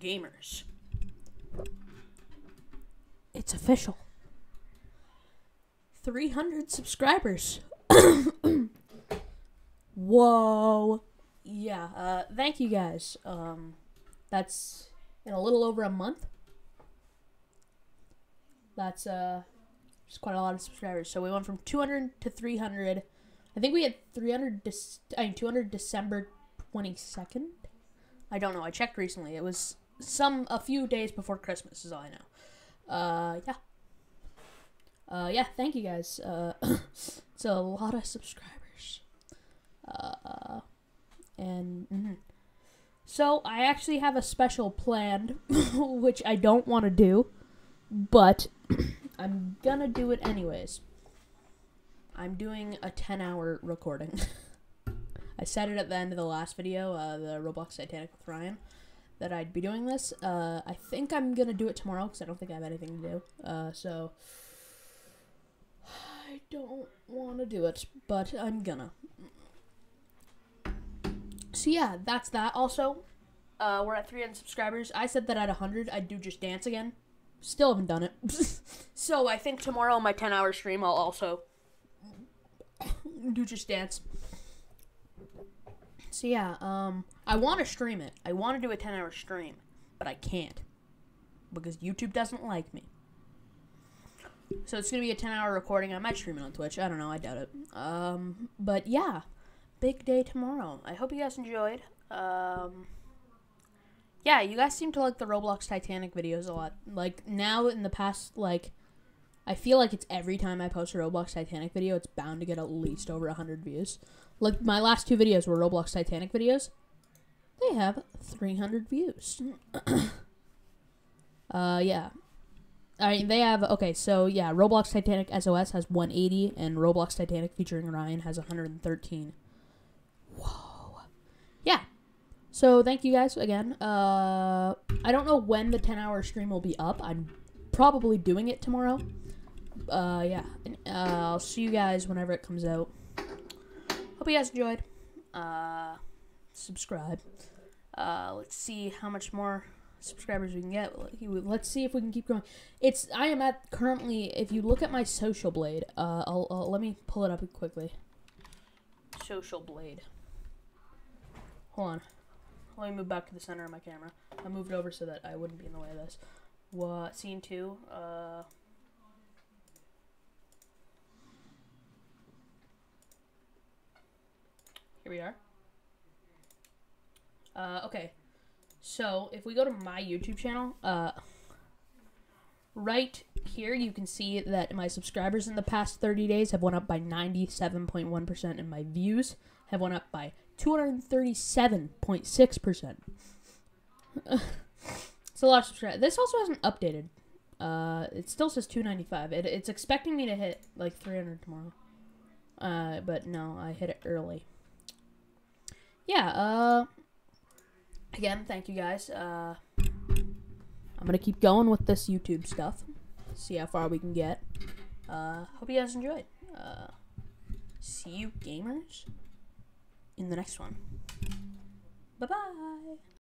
gamers. It's official. 300 subscribers. Whoa. Yeah, uh, thank you guys. Um, that's in a little over a month. That's uh, just quite a lot of subscribers. So we went from 200 to 300. I think we had 300, Dec- I mean, 200 December 22nd. I don't know. I checked recently. It was some, a few days before Christmas, is all I know. Uh, yeah. Uh, yeah, thank you guys. Uh, it's a lot of subscribers. Uh, and mhm. so I actually have a special planned, which I don't want to do, but I'm gonna do it anyways. I'm doing a 10 hour recording. I said it at the end of the last video, uh, the Roblox Titanic with Ryan, that I'd be doing this. Uh, I think I'm gonna do it tomorrow because I don't think I have anything to do. Uh, so I don't want to do it, but I'm gonna. So yeah, that's that. Also, uh, we're at 300 subscribers. I said that at 100 I'd do just dance again. Still haven't done it. so I think tomorrow on my 10 hour stream I'll also do just dance. So yeah, um, I want to stream it. I want to do a 10 hour stream, but I can't because YouTube doesn't like me. So it's gonna be a 10 hour recording. I might stream it on Twitch. I don't know. I doubt it. Um, but yeah, big day tomorrow. I hope you guys enjoyed. Um, yeah, you guys seem to like the Roblox Titanic videos a lot. Like now in the past, like I feel like it's every time I post a Roblox Titanic video, it's bound to get at least over 100 views. Like my last two videos were Roblox Titanic videos. They have 300 views. uh, yeah. I mean, they have okay. So yeah, Roblox Titanic SOS has 180, and Roblox Titanic featuring Ryan has 113. Whoa. Yeah. So thank you guys again. Uh, I don't know when the 10 hour stream will be up. I'm probably doing it tomorrow. Uh, yeah. Uh, I'll see you guys whenever it comes out. Hope you guys enjoyed. Uh, subscribe. Uh, let's see how much more subscribers we can get. Let's see if we can keep going. It's I am at currently. If you look at my social blade, uh, I'll, I'll let me pull it up quickly. Social blade. Hold on. Let me move back to the center of my camera. I moved over so that I wouldn't be in the way of this. What scene two? Uh. Here we are. Uh, okay. So if we go to my YouTube channel, uh, right here you can see that my subscribers in the past 30 days have went up by 97.1% and my views have went up by 237.6%. it's a lot of subscribers. This also hasn't updated. Uh, it still says 295. It, it's expecting me to hit like 300 tomorrow. Uh, but no, I hit it early. Yeah, uh, again, thank you guys. Uh, I'm gonna keep going with this YouTube stuff. See how far we can get. Uh, hope you guys enjoyed. Uh, see you gamers in the next one. Bye bye.